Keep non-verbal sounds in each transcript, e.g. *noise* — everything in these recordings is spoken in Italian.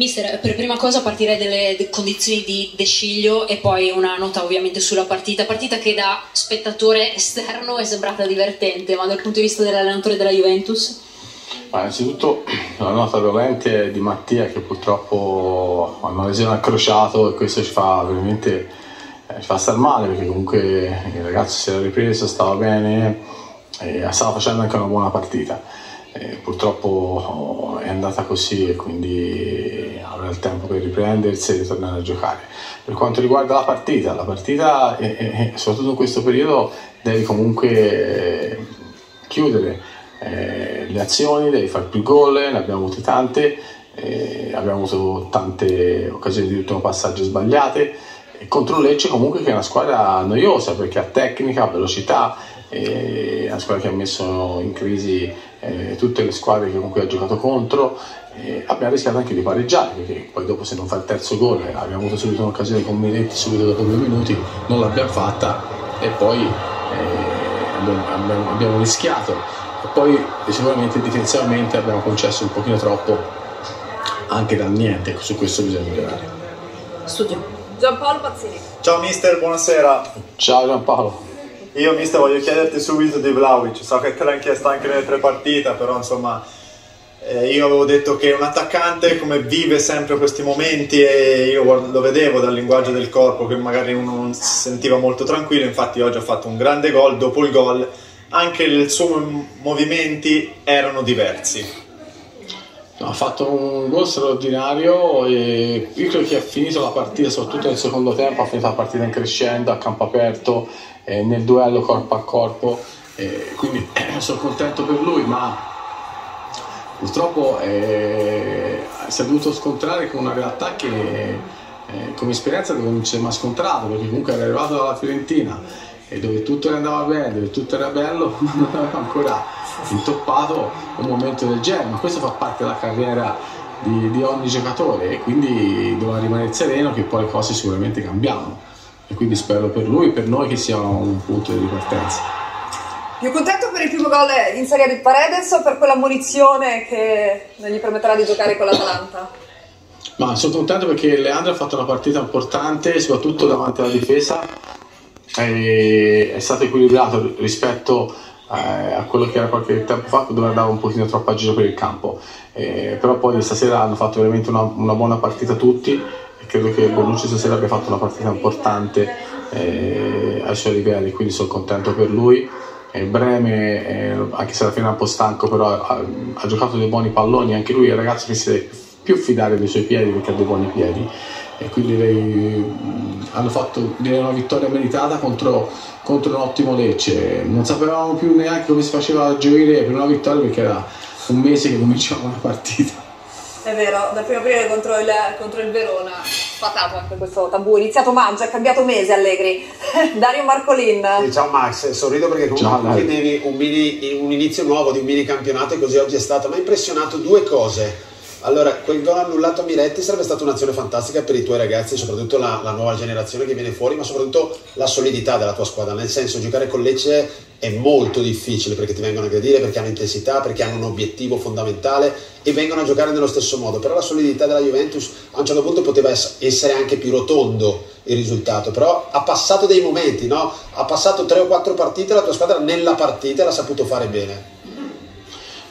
Mister, per prima cosa partirei dalle condizioni di De Sciglio e poi una nota ovviamente sulla partita. Partita che da spettatore esterno è sembrata divertente, ma dal punto di vista dell'allenatore della Juventus? Ma innanzitutto *clears throat* la nota dolente è di Mattia che purtroppo ha una lesione al crociato e questo ci fa veramente eh, ci fa star male perché comunque il ragazzo si era ripreso, stava bene e stava facendo anche una buona partita. E purtroppo è andata così e quindi il tempo per riprendersi e ritornare a giocare. Per quanto riguarda la partita, la partita, eh, eh, soprattutto in questo periodo, devi comunque chiudere eh, le azioni, devi fare più gol, ne abbiamo avute tante, eh, abbiamo avuto tante occasioni di ultimo passaggio sbagliate. E contro Lecce comunque che è una squadra noiosa perché ha tecnica, velocità, è una squadra che ha messo in crisi eh, tutte le squadre che comunque ha giocato contro. Eh, abbiamo rischiato anche di pareggiare perché poi dopo se non fa il terzo gol eh, abbiamo avuto subito un'occasione con Minetti subito dopo due minuti, non l'abbiamo fatta e poi abbiamo, abbiamo, abbiamo rischiato e poi sicuramente difensivamente abbiamo concesso un pochino troppo anche dal niente, su questo bisogna migliorare. Studio. Giampaolo Pazzini. Ciao mister, buonasera. Ciao Giampaolo. Io mister voglio chiederti subito di Vlaovic, so che te l'hanno chiesto anche nelle tre partite, però insomma eh, io avevo detto che un attaccante come vive sempre questi momenti e io lo vedevo dal linguaggio del corpo che magari uno non si sentiva molto tranquillo, infatti oggi ha fatto un grande gol, dopo il gol anche i suoi movimenti erano diversi. Ha fatto un gol straordinario e io credo che ha finito la partita, soprattutto nel secondo tempo, ha finito la partita in crescendo, a campo aperto, eh, nel duello corpo a corpo, eh, quindi *clears throat* sono contento per lui, ma purtroppo eh, si è dovuto scontrare con una realtà che eh, come esperienza non si è mai scontrato, perché comunque era arrivato dalla Fiorentina e dove tutto andava bene, dove tutto era bello, *laughs* non aveva ancora intoppato un momento del genere, ma questo fa parte della carriera di, di ogni giocatore e quindi doveva rimanere sereno che poi le cose sicuramente cambiamo e quindi spero per lui e per noi che sia un punto di ripartenza. Più contento per il primo gol in Serie di Paredes o per quella munizione che non gli permetterà di giocare con l'Atalanta? Ma sono contento perché Leandro ha fatto una partita importante, soprattutto davanti alla difesa, è, è stato equilibrato rispetto eh, a quello che era qualche tempo fa dove andava un pochino troppo a giro per il campo eh, però poi stasera hanno fatto veramente una, una, buona partita tutti credo che Bonucci stasera abbia fatto una partita importante eh, ai suoi livelli quindi sono contento per lui e Breme eh, anche se alla fine è un po' stanco però ha, ha, giocato dei buoni palloni anche lui è un ragazzo che si deve più fidare dei suoi piedi perché ha dei buoni piedi e quindi lei, hanno fatto una vittoria meritata contro, contro, un ottimo Lecce. Non sapevamo più neanche come si faceva a gioire per una vittoria perché era un mese che cominciava una partita. È vero, dal primo periodo contro il, contro il Verona, fatato anche questo tabù, iniziato maggio, è cambiato mese Allegri. *laughs* Dario Marcolin. Sì, ciao Max, sorrido perché comunque tenevi un, un inizio nuovo di un mini campionato e così oggi è stato. Mi ha impressionato due cose allora, quel gol annullato a Miretti sarebbe stata un'azione fantastica per i tuoi ragazzi, soprattutto la, la, nuova generazione che viene fuori, ma soprattutto la solidità della tua squadra. Nel senso, giocare con Lecce è molto difficile perché ti vengono a aggredire, perché hanno intensità, perché hanno un obiettivo fondamentale e vengono a giocare nello stesso modo. Però la solidità della Juventus a un certo punto poteva essere anche più rotondo il risultato, però ha passato dei momenti, no? Ha passato tre o quattro partite, la tua squadra nella partita l'ha saputo fare bene.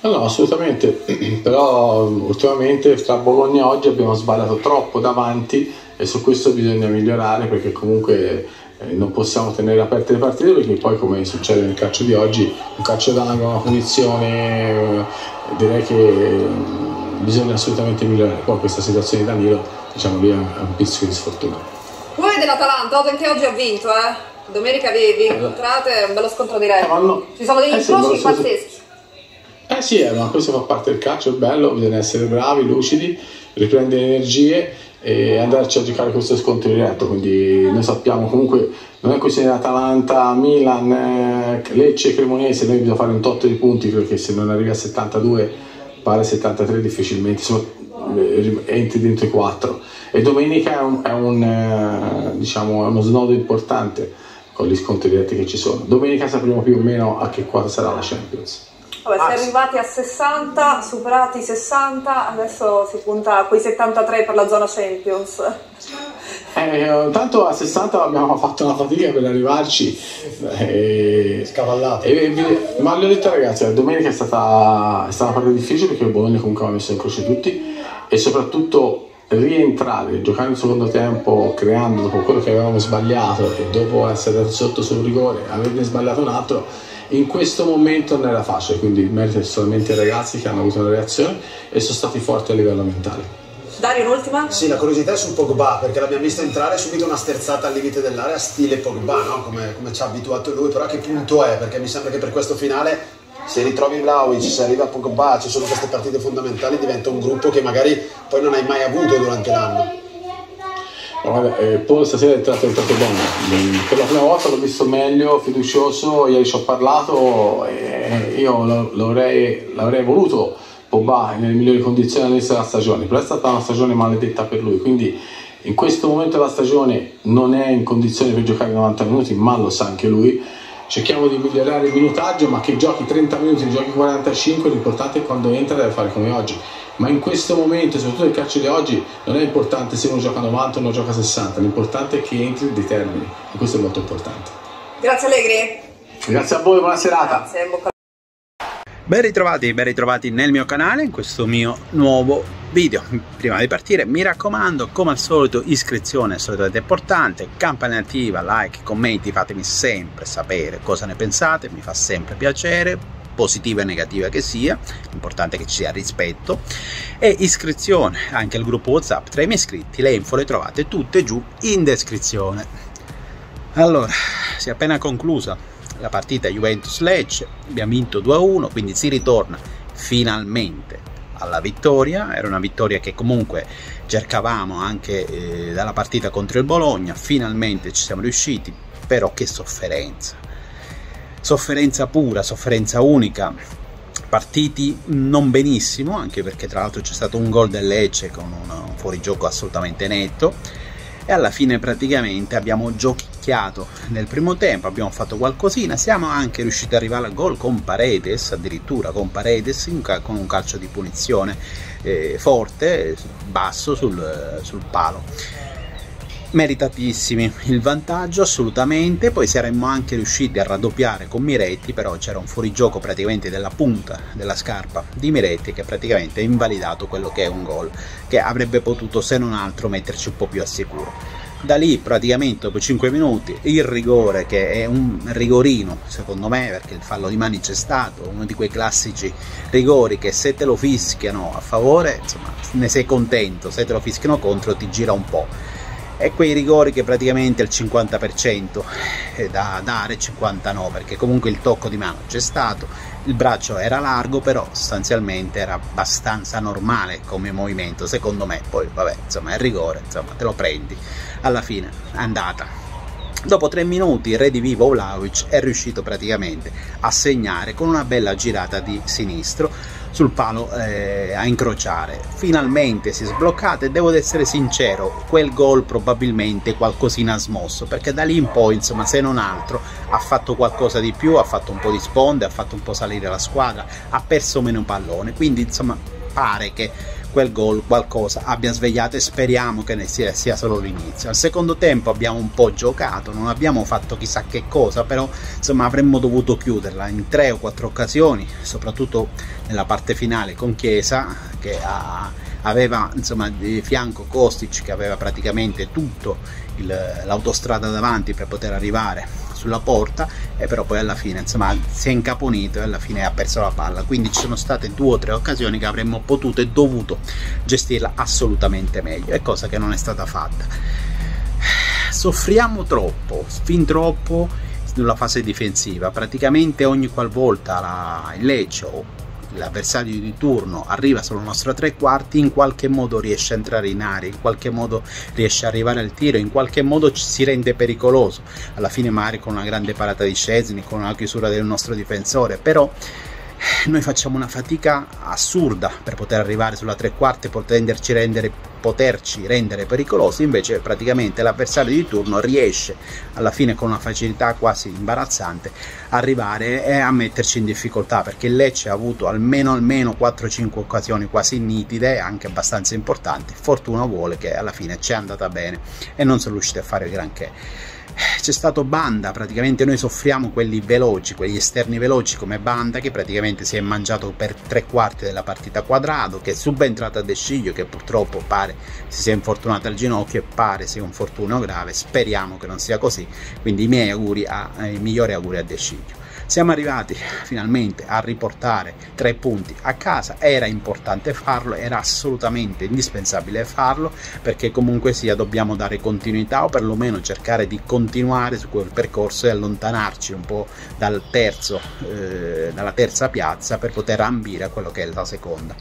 No, no, assolutamente, *clears throat* però ultimamente tra Bologna e oggi abbiamo sbagliato troppo davanti e su questo bisogna migliorare perché comunque eh, non possiamo tenere aperte le partite perché poi come succede nel calcio di oggi, un calcio d'angolo, una punizione, eh, direi che mm, bisogna assolutamente migliorare. Poi questa situazione di Danilo diciamo lì è un pizzico di sfortuna. Voi dell'Atalanta, anche oggi ha vinto, eh? Domenica vi, vi incontrate, un bello scontro diretto. Eh, no. Ci sono degli eh, incroci sì, pazzeschi. Eh sì, eh, ma questo fa parte del calcio, è bello, bisogna essere bravi, lucidi, riprendere energie e andarci a giocare questo scontro diretto, quindi noi sappiamo comunque, non è questione di Atalanta, Milan, eh, Lecce, Cremonese, noi bisogna fare un tot di punti perché se non arrivi a 72, pare 73 difficilmente eh, entri dentro i 4 e domenica è, un, è, un, diciamo, uno snodo importante con gli scontri diretti che ci sono. Domenica sapremo più o meno a che quadra sarà la Champions. Vabbè, ah, si è arrivati a 60, superati i 60, adesso si punta a quei 73 per la zona Champions. Eh, tanto a 60 abbiamo fatto una fatica per arrivarci. Eh, Scavallate. Eh, ma le ho detto ragazzi, la domenica è stata, è stata una partita difficile perché il Bologna comunque aveva messo in croce tutti e soprattutto rientrare, giocare il secondo tempo creando dopo quello che avevamo sbagliato e dopo essere sotto sul rigore, averne sbagliato un altro, in questo momento non era facile, quindi è solamente ai ragazzi che hanno avuto una reazione e sono stati forti a livello mentale. Dario, un'ultima? Sì, la curiosità è su Pogba, perché l'abbiamo visto entrare subito una sterzata al limite dell'area, stile Pogba, no? come, come ci ha abituato lui, però a che punto è? Perché mi sembra che per questo finale se ritrovi Vlaovic, se arriva Pogba, ci sono queste partite fondamentali, diventa un gruppo che magari poi non hai mai avuto durante l'anno. Guarda, eh, Paul stasera è entrato, è entrato bene. Per la prima volta l'ho visto meglio, fiducioso, ieri ci ho parlato e io l'avrei, l'avrei voluto Pogba nelle migliori condizioni all'inizio della stagione, però è stata una stagione maledetta per lui, quindi in questo momento della stagione non è in condizione per giocare 90 minuti, ma lo sa anche lui cerchiamo di migliorare il minutaggio, ma che giochi 30 minuti, giochi 45, l'importante è quando entra deve fare come oggi. Ma in questo momento, soprattutto nel calcio di oggi, non è importante se uno gioca 90 o uno gioca 60, l'importante è che entri e determini, e questo è molto importante. Grazie Allegri. Grazie a voi, buona serata. Grazie, Ben ritrovati, ben ritrovati nel mio canale, in questo mio nuovo video. Prima di partire mi raccomando, come al solito, iscrizione è assolutamente importante, campanella attiva, like, commenti, fatemi sempre sapere cosa ne pensate, mi fa sempre piacere, positiva e negativa che sia, l'importante è che ci sia rispetto, e iscrizione anche al gruppo WhatsApp tra i miei iscritti, le info le trovate tutte giù in descrizione. Allora, si è appena conclusa la partita Juventus-Lecce, abbiamo vinto 2-1, quindi si ritorna finalmente alla vittoria, era una vittoria che comunque cercavamo anche eh, dalla partita contro il Bologna, finalmente ci siamo riusciti, però che sofferenza, sofferenza pura, sofferenza unica, partiti non benissimo, anche perché tra l'altro c'è stato un gol del Lecce con un fuorigioco assolutamente netto, e alla fine praticamente abbiamo giochicchiato nel primo tempo, abbiamo fatto qualcosina, siamo anche riusciti ad arrivare al gol con Paredes, addirittura con Paredes con un calcio di punizione eh, forte, basso sul, sul palo meritatissimi. Il vantaggio assolutamente. Poi saremmo anche riusciti a raddoppiare con Miretti però c'era un fuorigioco praticamente della punta della scarpa di Miretti che praticamente ha invalidato quello che è un gol che avrebbe potuto se non altro metterci un po' più a sicuro. Da lì praticamente dopo 5 minuti il rigore che è un rigorino secondo me perché il fallo di mani c'è stato uno di quei classici rigori che se te lo fischiano a favore insomma ne sei contento. Se te lo fischiano contro ti gira un po' e quei rigori che praticamente il 50% è da dare 59 perché comunque il tocco di mano c'è stato il braccio era largo però sostanzialmente era abbastanza normale come movimento secondo me. Poi vabbè insomma è rigore insomma te lo prendi. Alla fine andata. Dopo tre minuti il re di Vivo Vlaovic è riuscito praticamente a segnare con una bella girata di sinistro sul palo eh, a incrociare. Finalmente si è sbloccato e devo essere sincero, quel gol probabilmente qualcosina ha smosso, perché da lì in poi, insomma, se non altro, ha fatto qualcosa di più, ha fatto un po' di sponde, ha fatto un po' salire la squadra, ha perso meno pallone, quindi insomma pare che quel gol qualcosa abbia svegliato e speriamo che ne sia, sia, solo l'inizio. Al secondo tempo abbiamo un po' giocato, non abbiamo fatto chissà che cosa, però insomma avremmo dovuto chiuderla in tre o quattro occasioni, soprattutto nella parte finale con Chiesa che ha, aveva insomma di fianco Kostic che aveva praticamente tutto l'autostrada davanti per poter arrivare sulla porta e però poi alla fine insomma si è incaponito e alla fine ha perso la palla. Quindi ci sono state due o tre occasioni che avremmo potuto e dovuto gestirla assolutamente meglio è cosa che non è stata fatta. Soffriamo troppo fin troppo nella fase difensiva. Praticamente ogni qualvolta la, il Lecce l'avversario di turno arriva sulla nostra tre quarti, in qualche modo riesce a entrare in area, in qualche modo riesce a arrivare al tiro, in qualche modo ci si rende pericoloso. Alla fine magari con una grande parata di Scesni, con una chiusura del nostro difensore, però eh, noi facciamo una fatica assurda per poter arrivare sulla tre quarti e poterci rendere poterci rendere pericolosi, invece praticamente l'avversario di turno riesce alla fine con una facilità quasi imbarazzante arrivare e a metterci in difficoltà perché il Lecce ha avuto almeno almeno 4-5 occasioni quasi nitide anche abbastanza importanti. Fortuna vuole che alla fine ci è andata bene e non sono riusciti a fare granché c'è stato Banda, praticamente noi soffriamo quelli veloci, quegli esterni veloci come Banda che praticamente si è mangiato per tre quarti della partita quadrato, che è subentrato a De Sciglio che purtroppo pare si sia infortunato al ginocchio e pare sia un fortunio grave, speriamo che non sia così, quindi i miei auguri a, i migliori auguri a De Sciglio. Siamo arrivati finalmente a riportare tre punti a casa, era importante farlo, era assolutamente indispensabile farlo perché comunque sia dobbiamo dare continuità o perlomeno cercare di continuare su quel percorso e allontanarci un po' dal terzo, eh, dalla terza piazza per poter ambire a quello che è la seconda.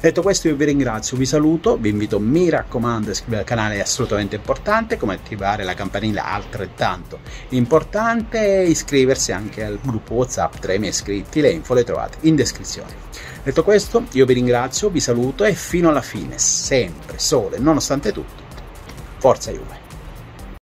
Detto questo io vi ringrazio, vi saluto, vi invito, mi raccomando, iscrivervi al canale è assolutamente importante, come attivare la campanella altrettanto importante, iscriversi anche al gruppo WhatsApp tra i miei iscritti, le info le trovate in descrizione. Detto questo, io vi ringrazio, vi saluto e fino alla fine, sempre sole, nonostante tutto, forza Juve!